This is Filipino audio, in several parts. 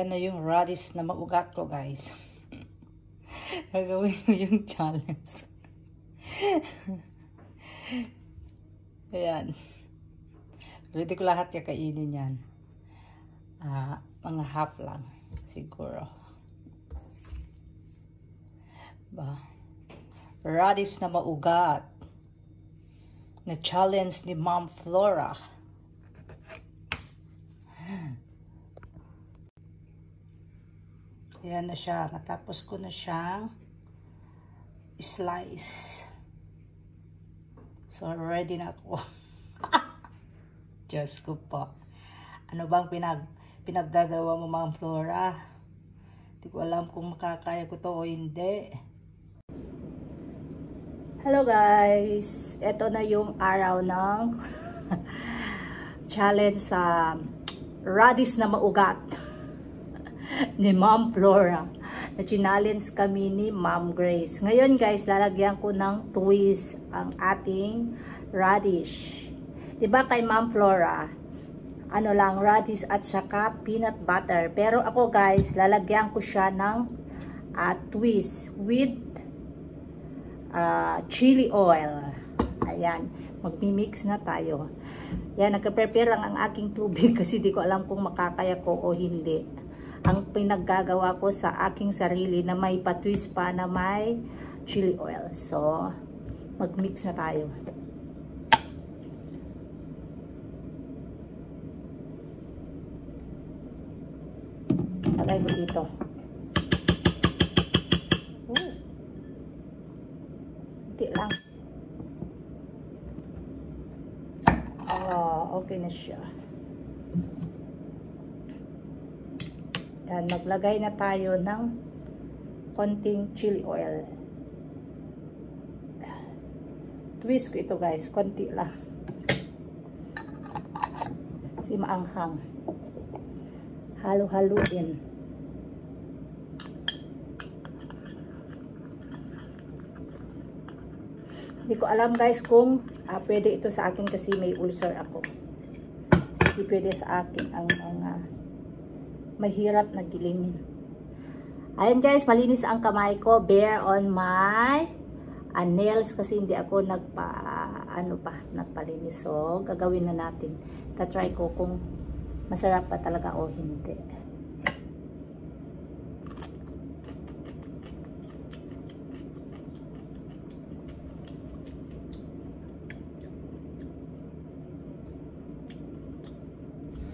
Na yung radish na maugat ko guys. Gagawin ko yung challenge. Ayan. Ready ko lahat kakainin yan. Ah, mga half lang. Siguro. Ba? Radish na maugat. Na challenge ni Mom Flora. Ayan na siya. Matapos ko na siyang slice. So, ready na ako. Diyos ko po. Ano bang pinag, pinaggagawa mo, Ma'am Flora? Hindi ko alam kung makakaya ko to o hindi. Hello guys! Ito na yung araw ng challenge sa radish na maugat ni Ma'am Flora. Na-challenge kami ni Ma'am Grace. Ngayon guys, lalagyan ko ng twist ang ating radish. Diba kay Ma'am Flora, ano lang, radish at saka peanut butter. Pero ako guys, lalagyan ko siya ng uh, twist with uh, chili oil. Ayan, magmi-mix na tayo. Yan, nagka-prepare lang ang aking tubig kasi di ko alam kung makakaya ko o hindi. Ang pinaggagawa ko sa aking sarili na may patwist pa na may chili oil. So, mag-mix na tayo. Lagay ko dito. Hindi lang. Oh, okay na siya. Yan, maglagay na tayo ng konting chili oil. Twist ko ito guys, konti lang. Kasi maanghang. Halo-haluin. Hindi ko alam guys kung uh, pwede ito sa akin kasi may ulcer ako. Hindi pwede sa akin ang mga mahirap na gilingin. Ayan guys, malinis ang kamay ko. Bare on my uh, nails kasi hindi ako nagpa, ano pa, nagpalinis. So, gagawin na natin. Tatry ko kung masarap pa talaga o hindi.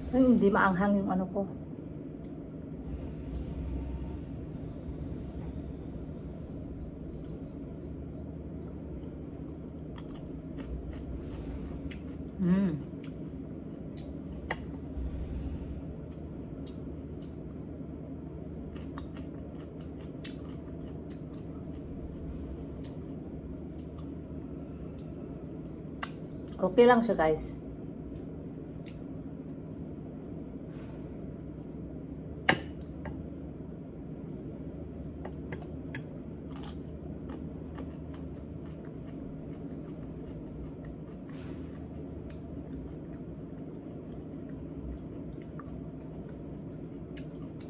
Ay, hindi maanghang yung ano ko. Okay lang siya guys.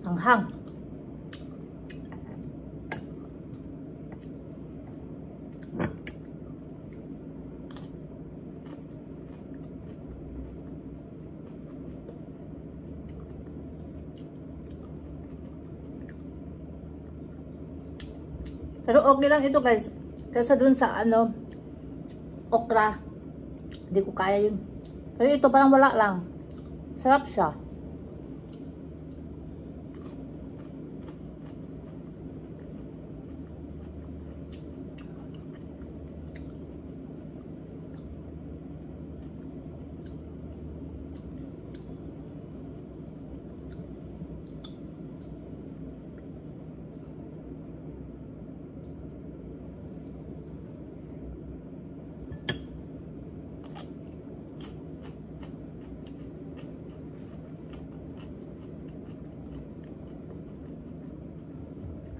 Anghang. Pero okay lang ito guys. Kasi dun sa ano, okra. Hindi ko kaya yun. Pero ito parang wala lang. Sarap siya.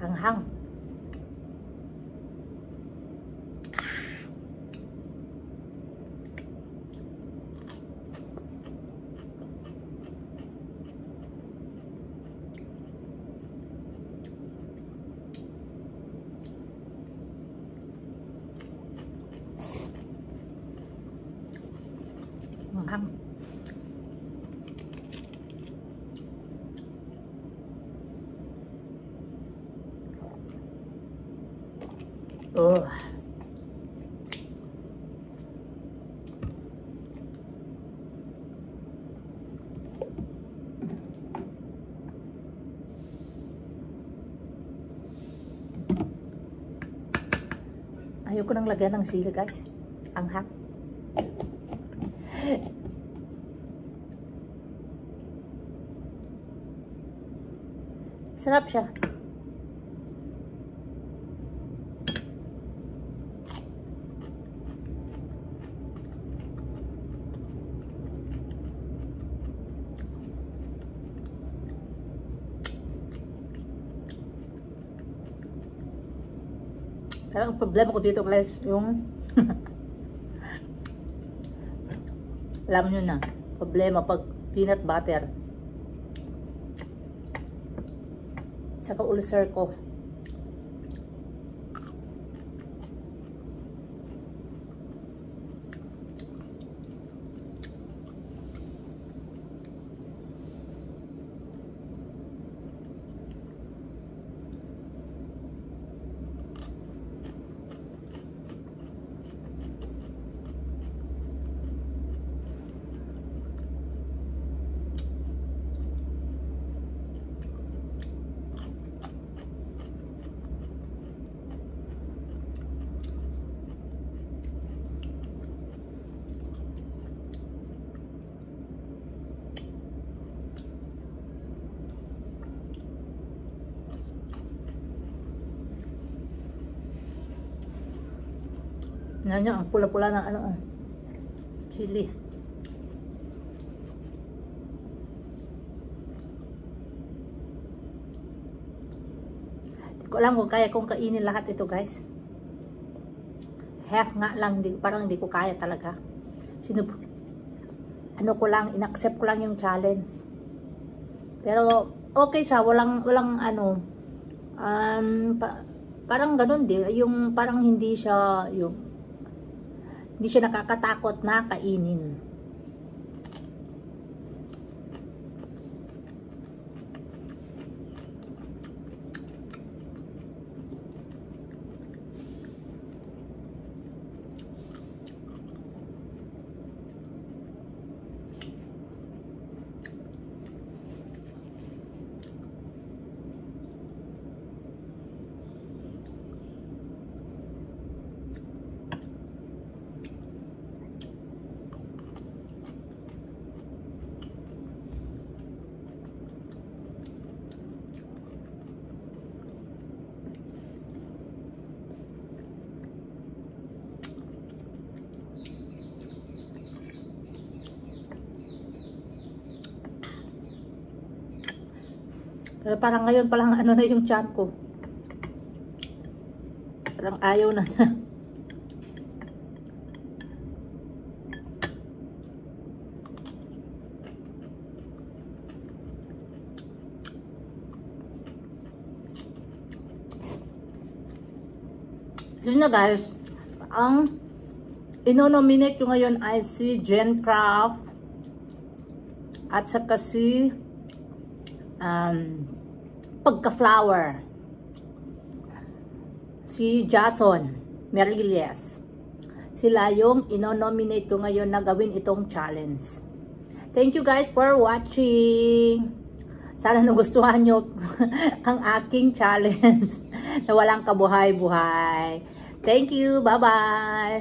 很烫 Oh. Ayoko nang lagyan ng sili guys. Anghang. Sarap siya. Pero ang problema ko dito guys, yung alam nyo na, problema pag peanut butter saka ulcer ko. Yan yun, ang pula-pula ng ano, ah, chili. Hindi ko alam kung kaya kong kainin lahat ito guys. Half nga lang, di, parang hindi ko kaya talaga. Sinub ano ko lang, inaccept ko lang yung challenge. Pero okay siya, walang walang ano um, pa, parang ganun din, yung parang hindi siya yung hindi siya nakakatakot na kainin. Pero parang ngayon palang ano na yung chan ko. Parang ayaw na na. Yun na guys, ang inonominate ko ngayon ay si Jen Craft at saka si um, pagka-flower. Si Jason Merilles sila yung inonominate ko ngayon na gawin itong challenge. Thank you guys for watching. Sana nagustuhan nyo ang aking challenge na walang kabuhay-buhay. Thank you. Bye bye